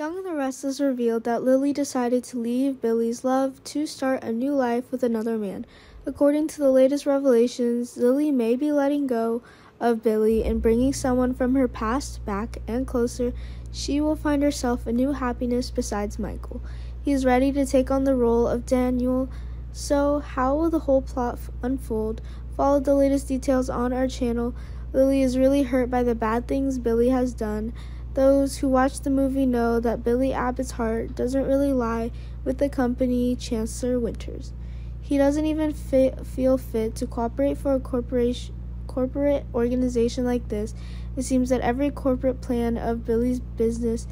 Young and the Restless revealed that Lily decided to leave Billy's love to start a new life with another man. According to the latest revelations, Lily may be letting go of Billy and bringing someone from her past back and closer. She will find herself a new happiness besides Michael. He is ready to take on the role of Daniel. So, how will the whole plot unfold? Follow the latest details on our channel. Lily is really hurt by the bad things Billy has done. Those who watch the movie know that Billy Abbott's heart doesn't really lie with the company Chancellor Winters. He doesn't even fit, feel fit to cooperate for a corporation corporate organization like this. It seems that every corporate plan of Billy's business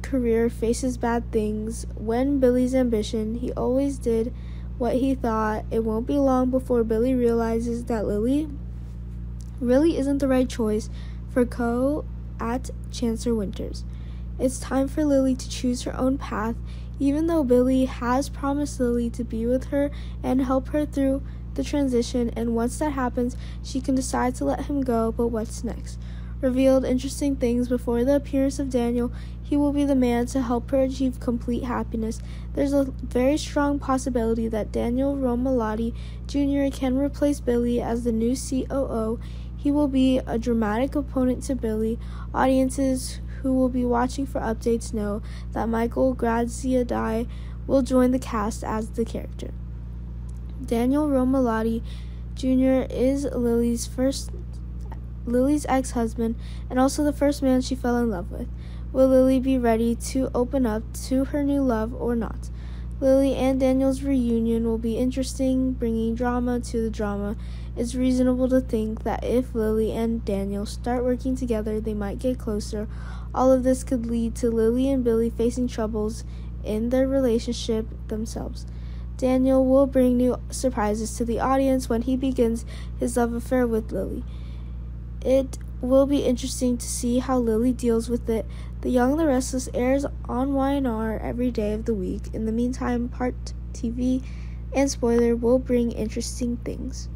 career faces bad things. When Billy's ambition, he always did what he thought. It won't be long before Billy realizes that Lily really isn't the right choice for Co at Chancellor Winters. It's time for Lily to choose her own path, even though Billy has promised Lily to be with her and help her through the transition, and once that happens, she can decide to let him go, but what's next? Revealed interesting things before the appearance of Daniel, he will be the man to help her achieve complete happiness. There's a very strong possibility that Daniel Romalotti Jr. can replace Billy as the new COO. He will be a dramatic opponent to Billy. Audiences who will be watching for updates know that Michael Graziadei will join the cast as the character. Daniel Romalotti Jr. is Lily's first Lily's ex-husband and also the first man she fell in love with. Will Lily be ready to open up to her new love or not? Lily and Daniel's reunion will be interesting, bringing drama to the drama. It's reasonable to think that if Lily and Daniel start working together, they might get closer. All of this could lead to Lily and Billy facing troubles in their relationship themselves. Daniel will bring new surprises to the audience when he begins his love affair with Lily. It will be interesting to see how Lily deals with it. The Young and the Restless airs on YNR every day of the week. In the meantime, Part TV and Spoiler will bring interesting things.